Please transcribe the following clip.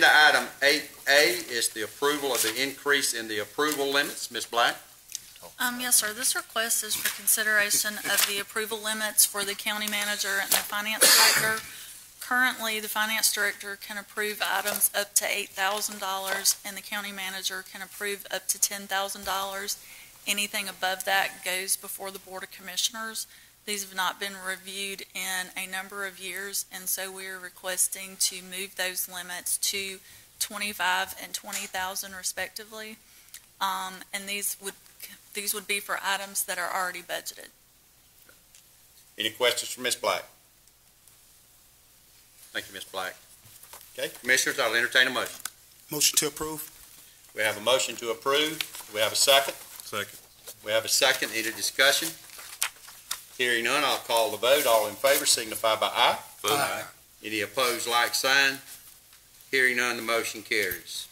Agenda item eight A is the approval of the increase in the approval limits. Ms. Black? Um, yes, sir. This request is for consideration of the approval limits for the county manager and the finance director. Currently, the finance director can approve items up to eight thousand dollars, and the county manager can approve up to ten thousand dollars. Anything above that goes before the Board of Commissioners. These have not been reviewed in a number of years, and so we are requesting to move those limits to twenty-five and twenty thousand respectively. Um, and these would these would be for items that are already budgeted. Any questions for Ms. Black? Thank you, Ms. Black. Okay, Commissioners, I'll entertain a motion. Motion to approve? We have a motion to approve. We have a second? Second. We have a second. Any discussion? Hearing none, I'll call the vote. All in favor signify by aye. Aye. Any opposed, like sign. Hearing none, the motion carries.